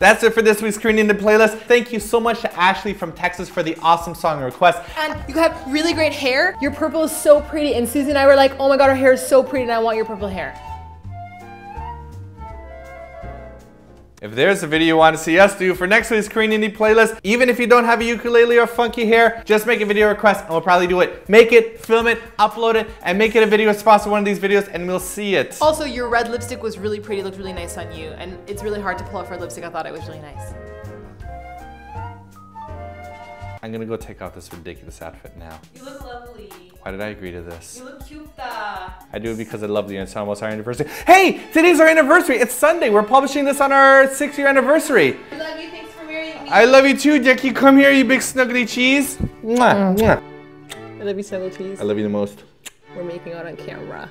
That's it for this week's Korean Indie playlist. Thank you so much to Ashley from Texas for the awesome song request. And you have really great hair. Your purple is so pretty. And Susie and I were like, oh my god, her hair is so pretty and I want your purple hair. If there's a video you want to see us do for next week's Korean Indie playlist, even if you don't have a ukulele or funky hair, just make a video request and we'll probably do it. Make it, film it, upload it, and make it a video sponsor one of these videos and we'll see it. Also, your red lipstick was really pretty, it looked really nice on you. And it's really hard to pull off red lipstick. I thought it was really nice. I'm gonna go take off this ridiculous outfit now. You look lovely. Why did I agree to this? You look cute. I do it because I love you and it's almost our anniversary. Hey, today's our anniversary. It's Sunday. We're publishing this on our six year anniversary. I love you. Thanks for marrying me. I love you too, Jackie. Come here, you big snuggly cheese. Mwah, mm. mwah. I love you, Snuggle Cheese. I love you the most. We're making out on camera.